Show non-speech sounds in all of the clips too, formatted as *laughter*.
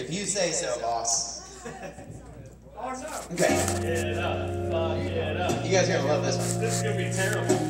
If you say so, boss. *laughs* Oh, okay. You guys are gonna love this one. This is gonna be terrible.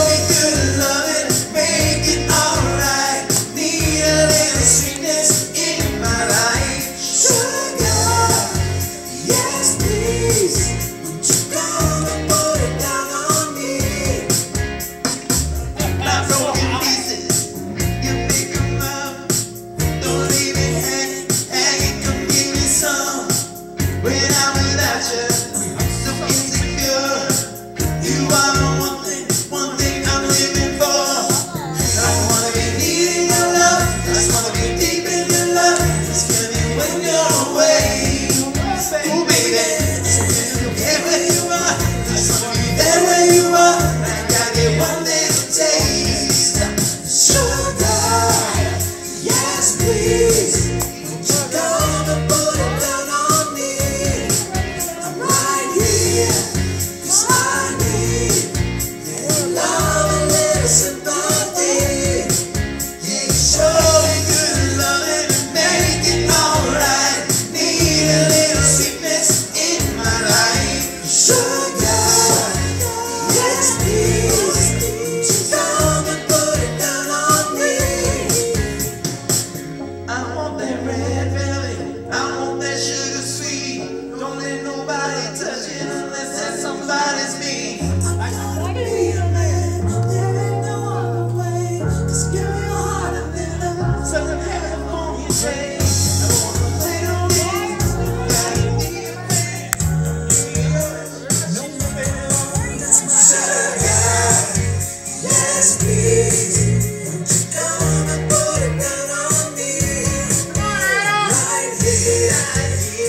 Yeah,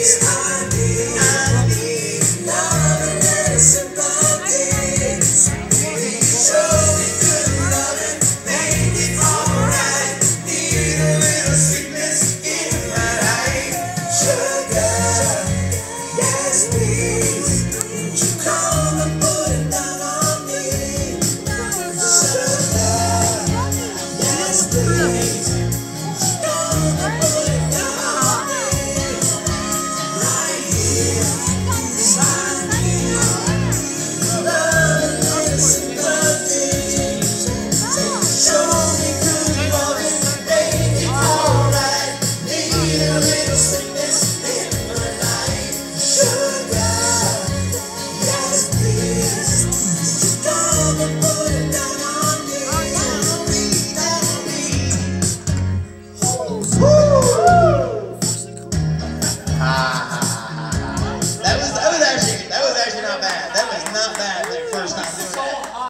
yeah.